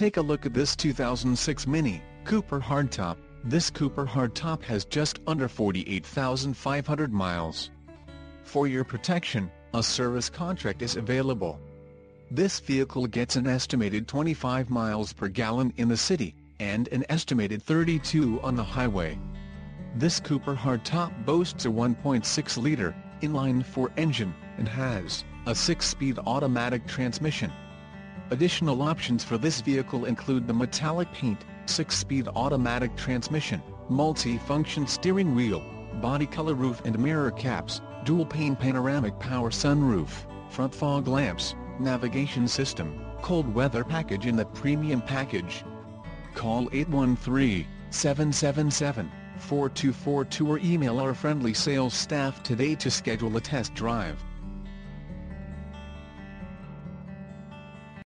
Take a look at this 2006 Mini Cooper Hardtop. This Cooper Hardtop has just under 48,500 miles. For your protection, a service contract is available. This vehicle gets an estimated 25 miles per gallon in the city, and an estimated 32 on the highway. This Cooper hardtop boasts a 1.6-liter, inline-four engine, and has a 6-speed automatic transmission. Additional options for this vehicle include the metallic paint, 6-speed automatic transmission, multi-function steering wheel, body color roof and mirror caps, dual-pane panoramic power sunroof, front fog lamps, navigation system, cold weather package in the premium package. Call 813-777-4242 or email our friendly sales staff today to schedule a test drive.